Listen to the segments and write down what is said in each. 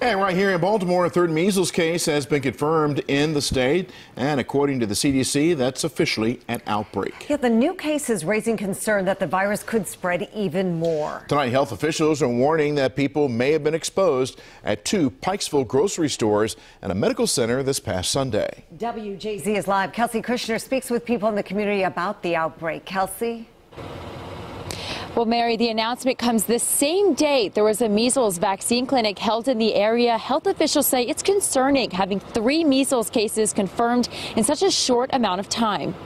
And right here in Baltimore, a third measles case has been confirmed in the state. And according to the CDC, that's officially an outbreak. The new case is raising concern that the virus could spread even more. Tonight, health officials are warning that people may have been exposed at two Pikesville grocery stores and a medical center this past Sunday. WJZ is live. Kelsey Kushner speaks with people in the community about the outbreak. Kelsey? Well, Mary, the announcement comes the same day there was a measles vaccine clinic held in the area. Health officials say it's concerning having three measles cases confirmed in such a short amount of time.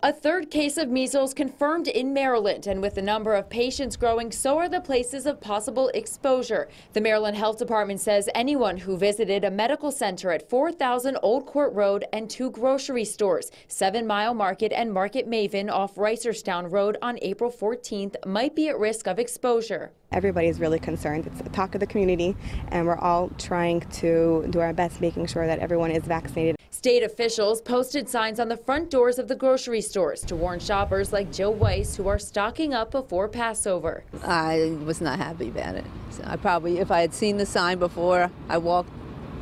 A third case of measles confirmed in Maryland, and with the number of patients growing, so are the places of possible exposure. The Maryland Health Department says anyone who visited a medical center at 4000 Old Court Road and two grocery stores, Seven Mile Market and Market Maven off Reisterstown Road on April 14th, might be at risk of exposure. Everybody's really concerned. It's the talk of the community, and we're all trying to do our best making sure that everyone is vaccinated. State officials posted signs on the front doors of the grocery stores to warn shoppers like Jill Weiss who are stocking up before Passover. I was not happy about it. So I probably, if I had seen the sign before I walked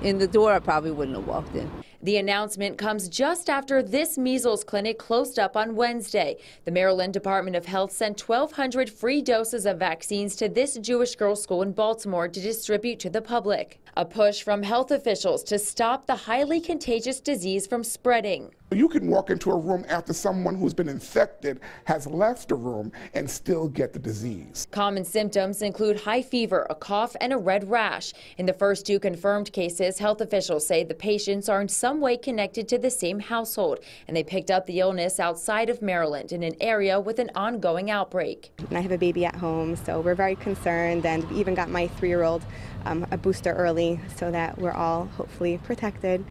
in the door, I probably wouldn't have walked in. The announcement comes just after this measles clinic closed up on Wednesday. The Maryland Department of Health sent 1,200 free doses of vaccines to this Jewish girls' school in Baltimore to distribute to the public. A push from health officials to stop the highly contagious disease from spreading. You can walk into a room after someone who's been infected has left the room and still get the disease. Common symptoms include high fever, a cough, and a red rash. In the first two confirmed cases, health officials say the patients are in some way connected to the same household, and they picked up the illness outside of Maryland in an area with an ongoing outbreak. And I have a baby at home, so we're very concerned, and we even got my three year old um, a booster early so that we're all hopefully protected.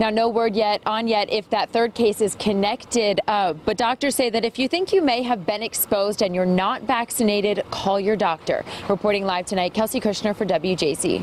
Now, no word yet on yet if that third case is connected, uh, but doctors say that if you think you may have been exposed and you're not vaccinated, call your doctor. Reporting live tonight, Kelsey Kushner for WJZ.